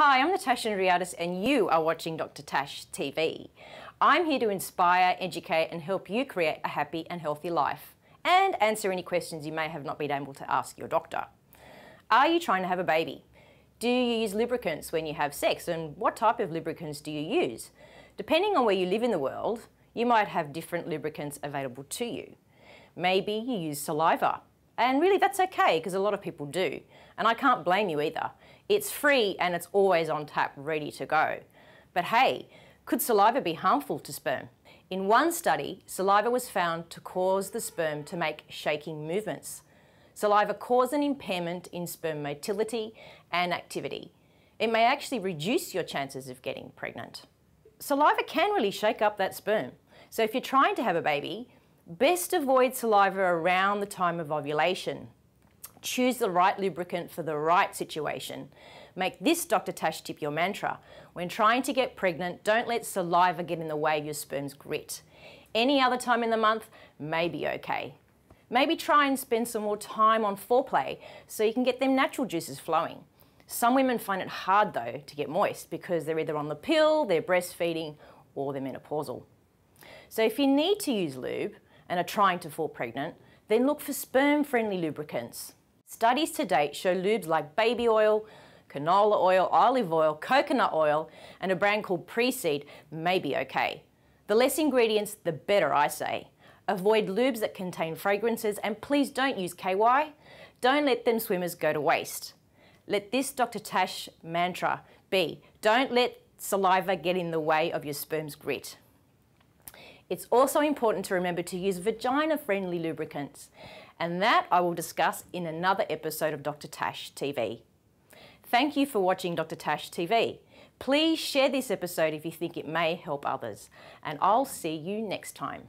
Hi, I'm Natasha Andreadis and you are watching Dr. Tash TV. I'm here to inspire, educate and help you create a happy and healthy life and answer any questions you may have not been able to ask your doctor. Are you trying to have a baby? Do you use lubricants when you have sex and what type of lubricants do you use? Depending on where you live in the world, you might have different lubricants available to you. Maybe you use saliva and really that's okay because a lot of people do. And I can't blame you either. It's free and it's always on tap, ready to go. But hey, could saliva be harmful to sperm? In one study, saliva was found to cause the sperm to make shaking movements. Saliva causes an impairment in sperm motility and activity. It may actually reduce your chances of getting pregnant. Saliva can really shake up that sperm. So if you're trying to have a baby, Best avoid saliva around the time of ovulation. Choose the right lubricant for the right situation. Make this Dr. Tash tip your mantra. When trying to get pregnant, don't let saliva get in the way of your sperm's grit. Any other time in the month may be okay. Maybe try and spend some more time on foreplay so you can get them natural juices flowing. Some women find it hard though to get moist because they're either on the pill, they're breastfeeding, or they're menopausal. So if you need to use lube, and are trying to fall pregnant, then look for sperm-friendly lubricants. Studies to date show lubes like baby oil, canola oil, olive oil, coconut oil, and a brand called Pre-Seed may be okay. The less ingredients, the better, I say. Avoid lubes that contain fragrances and please don't use KY. Don't let them swimmers go to waste. Let this Dr. Tash mantra be, don't let saliva get in the way of your sperm's grit. It's also important to remember to use vagina-friendly lubricants, and that I will discuss in another episode of Dr. Tash TV. Thank you for watching Dr. Tash TV. Please share this episode if you think it may help others, and I'll see you next time.